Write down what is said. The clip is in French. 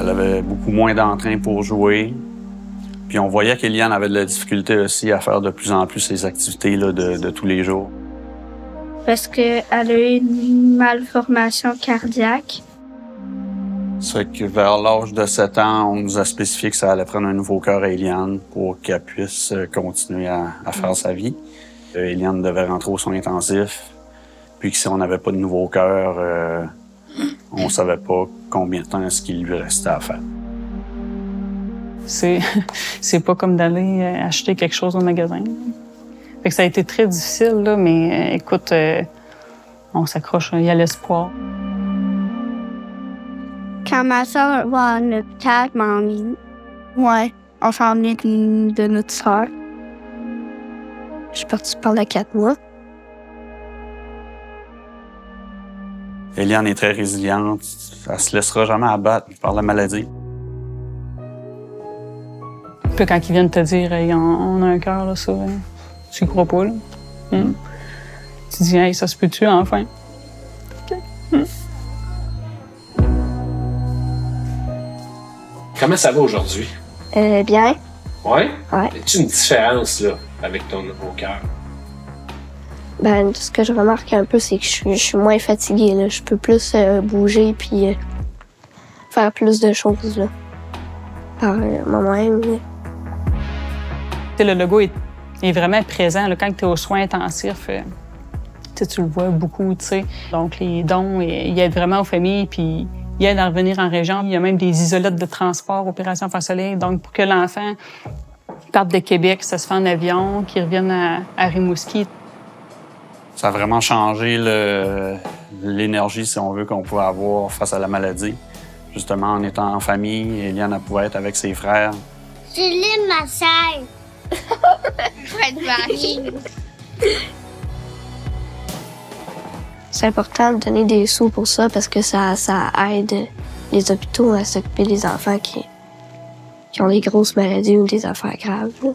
Elle avait beaucoup moins d'entrain pour jouer. Puis on voyait qu'Eliane avait de la difficulté aussi à faire de plus en plus ses activités là, de, de tous les jours. Parce qu'elle a eu une malformation cardiaque. C'est que vers l'âge de 7 ans, on nous a spécifié que ça allait prendre un nouveau cœur à Eliane pour qu'elle puisse euh, continuer à, à faire sa vie. Euh, Eliane devait rentrer aux soins intensifs. Puis que si on n'avait pas de nouveau cœur, euh, on savait pas combien de temps est-ce qu'il lui restait à faire. C'est, c'est pas comme d'aller euh, acheter quelque chose au magasin. Fait que ça a été très difficile, là, mais euh, écoute, euh, on s'accroche, il y a l'espoir. Quand ma soeur va à l'hôpital, mamie. Ouais, on s'en est de, notre soeur. Je suis partie pendant quatre mois. Eliane est très résiliente. Elle se laissera jamais abattre par la maladie. Puis quand ils viennent te dire, Hey, on, on a un cœur, là, ça, hein, tu crois pas, là. Hum. Tu dis, hey, ça se peut-tu, enfin? Comment ça va aujourd'hui? Euh, bien. Ouais? Ouais. Y a-tu une différence, là, avec ton nouveau cœur? Ben, ce que je remarque un peu, c'est que je suis, moins fatiguée. Je peux plus euh, bouger puis euh, faire plus de choses là, par euh, moi-même. Le logo est, vraiment présent. quand tu es aux soins intensifs, tu le vois beaucoup. tu sais. Donc, les dons, ils aident vraiment aux familles, puis ils aident à revenir en région. Il y a même des isolettes de transport, Opération Face Soleil. Donc, pour que l'enfant parte de Québec, ça se fait en avion, qu'il revienne à Rimouski. Ça a vraiment changé l'énergie, si on veut, qu'on pouvait avoir face à la maladie. Justement, en étant en famille, Eliane pouvait être avec ses frères. Céline, ma sœur. Je vais être mariée. C'est important de donner des sous pour ça parce que ça, ça aide les hôpitaux à s'occuper des enfants qui, qui ont des grosses maladies ou des affaires graves. là.